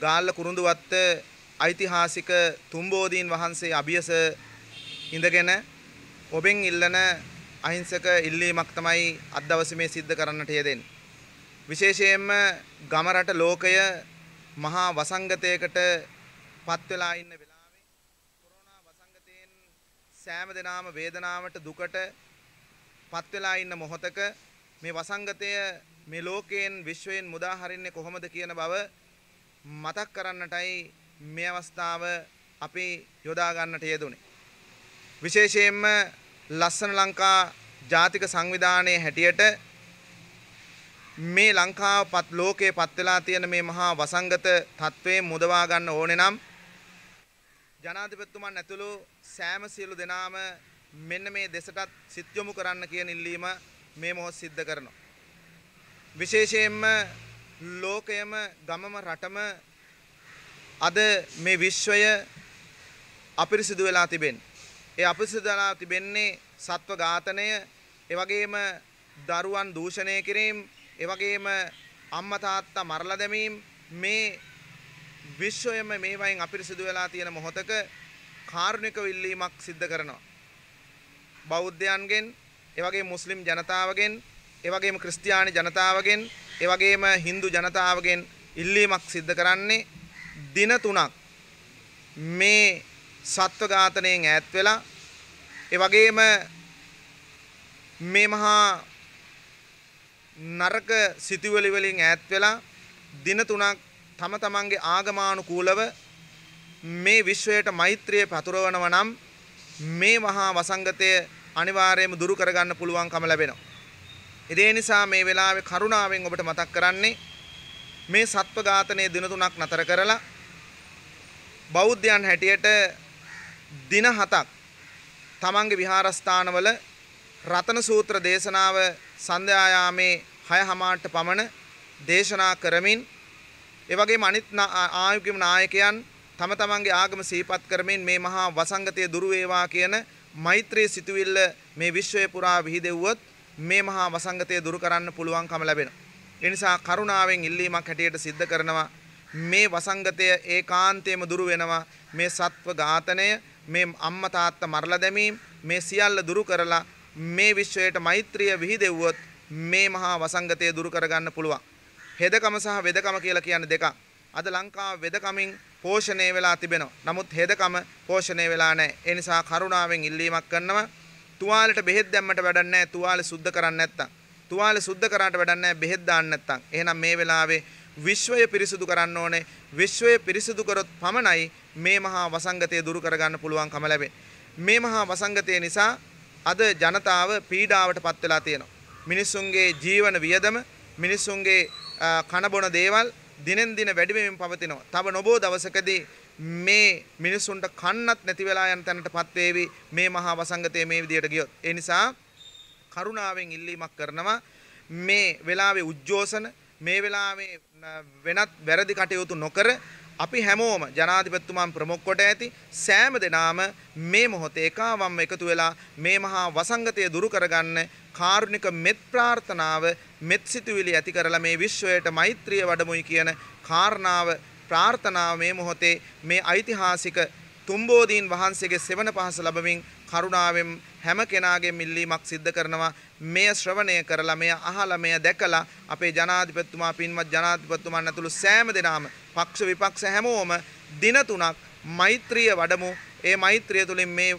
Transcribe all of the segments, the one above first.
ගාල්ල කුරුඳුවත්ත ඓතිහාසික තුම්බෝධීන් වහන්සේ අභියස ඉඳගෙන ඔබෙන් ඉල්ලන අහිංසක ඉල්ලීමක් තමයි අද දවසේ මේ සිද්ධ කරන්නට යෙදෙන්නේ. විශේෂයෙන්ම ගම රට ලෝකය මහා වසංගතයකට පත් වෙලා ඉන්න වෙලාවේ කොරෝනා වසංගතයෙන් සෑම දිනාම වේදනාවට දුකට පත් වෙලා ඉන්න මොහොතක මේ වසංගතය මේ ලෝකයෙන් විශ්වයෙන් මුදා හරින්නේ කොහොමද කියන බව මතක් කරන්නටයි මේ අවස්ථාව අපි යොදා ගන්නට යෙදුනේ. විශේෂයෙන්ම ලස්සන ලංකා ජාතික සංවිධානයේ හැටියට මේ ලංකාව පත් ලෝකයේ පත් වෙලා තියෙන මේ මහා වසංගත තත්වයෙන් මුදවා ගන්න ඕනේ නම් ජනාධිපතිතුමන් ඇතුළු සෑම සියලු දෙනාම මෙන්න මේ දෙසටත් සිත් යොමු කරන්න කියන ඉල්ලීම මේ මොහොත සිද්ධ කරනවා. විශේෂයෙන්ම ලෝකයම ගමම රටම අද මේ විශ්වය අපිරිසිදු වෙලා තිබෙන්නේ. ඒ අපිරිසිදු වෙලා තිබෙන්නේ සත්ව ඝාතනය, ඒ වගේම දරුවන් දූෂණය කිරීම, ඒ වගේම අම්මා තාත්තා මරලා දැමීම මේ විශ්වයම මේ වයින් අපිරිසිදු වෙලා තියෙන මොහොතක කාරුණික ඉල්ලීමක් සිද්ධ කරනවා. බෞද්ධයන්ගෙන්, ඒ වගේම මුස්ලිම් ජනතාවගෙන්, ඒ වගේම ක්‍රිස්තියානි ජනතාවගෙන්, ඒ වගේම Hindu ජනතාවගෙන් ඉල්ලීමක් සිද්ධ කරන්නේ දින තුනක් මේ සත්ව ඝාතනයෙන් ඈත් වෙලා ඒ වගේම මේ මහා නරක සිතුවිලි වලින් ඈත් වෙලා දින තුනක් තම තමන්ගේ ආගමානුකූලව මේ විශ්වයට මෛත්‍රිය පතුරවනව නම් මේ මහා වසංගතය අනිවාර්යයෙන්ම දුරු කරගන්න පුළුවන්කම ලැබෙනවා. ඒ නිසා මේ වෙලාවේ කරුණාවෙන් ඔබට මතක් කරන්නේ මේ සත්ව ඝාතනයේ දින තුනක් නතර කරලා බෞද්ධයන් හැටියට දින හතක් තමන්ගේ විහාරස්ථානවල රතන සූත්‍ර දේශනාව සන්ධ්‍යායාමේ 6 හමාරට පමණ දේශනා කරමින් ඒ වගේම අනිත් ආයුගම නායකයන් තම තමන්ගේ ආගම සිහිපත් කරමින් මේ මහා වසංගතය දුරු වේවා කියන මෛත්‍රී සිතුවිල්ල මේ විශ්වය පුරා විහිදෙව්වොත් මේ මහා වසංගතය දුරු කරන්න පුළුවන්කම ලැබෙනවා. ඒ නිසා කරුණාවෙන් ඉල්ලීමක් හැටියට සිද්ධ කරනවා මේ වසංගතය ඒකාන්තයෙන්ම දුරු වෙනවා මේ සත්ව ඝාතනය මේ අම්මා තාත්තා මරලා දැමීම මේ සියල්ල දුරු කරලා මේ විශ්වයට මෛත්‍රිය විහිදෙව්වොත් මේ මහා වසංගතය දුරු කරගන්න පුළුවන්. හෙදකම සහ වෙදකම කියලා කියන්නේ දෙකක්. අද ලංකාව වෙදකමින් පෝෂණය වෙලා තිබෙනවා. නමුත් හෙදකම පෝෂණය වෙලා නැහැ. ඒ නිසා කරුණාවෙන් ඉල්ලීමක් කරනවා. තුවාලෙට බෙහෙත් දැම්මට වැඩක් නැහැ. තුවාලෙ සුද්ධ කරන්නේ නැත්තම්. තුවාලෙ සුද්ධ කරාට වැඩක් නැහැ. බෙහෙත් දාන්න නැත්තම්. එහෙනම් මේ වෙලාවේ විශ්වය පිරිසිදු කරන්න ඕනේ. විශ්වය පිරිසිදු කරොත් පමණයි මේ මහා වසංගතය දුරු කරගන්න පුළුවන්කම ලැබෙන්නේ. මේ මහා වසංගතය නිසා අද ජනතාව පීඩාවට පත් වෙලා තියෙනවා. මිනිස්සුන්ගේ ජීවන වියදම මිනිස්සුන්ගේ කනබොන දේවල් දිනෙන් දින වැඩි වෙමින් පවතිනවා. තව නොබෝ දවසකදී මේ මිනිස්සුන්ට කන්නත් නැති වෙලා යන තැනටපත් වේවි මේ මහා වසංගතය මේ විදියට ගියොත්. ඒ නිසා කරුණාවෙන් ඉල්ලීමක් කරනවා මේ වෙලාවේ උජ්ජෝසන මේ වෙලාවේ වෙනත් වැරදි කටයුතු නොකර අපි හැමෝම ජනාධිපතිතුමන් ප්‍රමුඛ කොට ඇති සෑම දෙනාම මේ මොහොතේ එකවම්ම එකතු වෙලා මේ මහා වසංගතය දුරු කරගන්න කාරුණික මෙත් ප්‍රාර්ථනාව මෙත් සිතුවිලි ඇති කරලා මේ විශ්වයට මෛත්‍රිය වඩමුයි කියන කාරණාව ප්‍රාර්ථනාව මේ මොහොතේ මේ ඓතිහාසික තුම්බෝධීන් වහන්සේගේ සෙවණ පහස ලැබමින් කරුණාවෙන් හැම කෙනාගේම ඉල්ලීමක් සිද්ධ කරනවා. මෙය ශ්‍රවණය කරලා මෙය අහලා මෙය දැකලා අපේ ජනාධිපතිතුමා පින්වත් ජනාධිපතිතුමන් ඇතුළු සෑම දෙනාම පක්ෂ විපක්ෂ හැමෝම දින තුනක් මෛත්‍රිය වඩමු. ඒ මෛත්‍රිය තුළින් මේ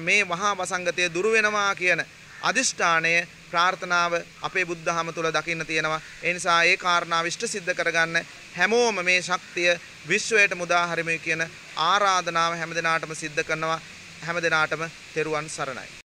මේ මහා වසංගතය දුරු වෙනවා කියන අදිෂ්ඨානය ප්‍රාර්ථනාව අපේ බුද්ධහම තුළ දකින්න තියෙනවා. ඒ නිසා ඒ කාරණාව ඉෂ්ට සිද්ධ කරගන්න හැමෝම මේ ශක්තිය විශ්වයට මුදා හරිමු කියන ආරාධනාව හැමදෙනාටම සිද්ධ කරනවා. හැමදෙනාටම තෙරුවන් සරණයි.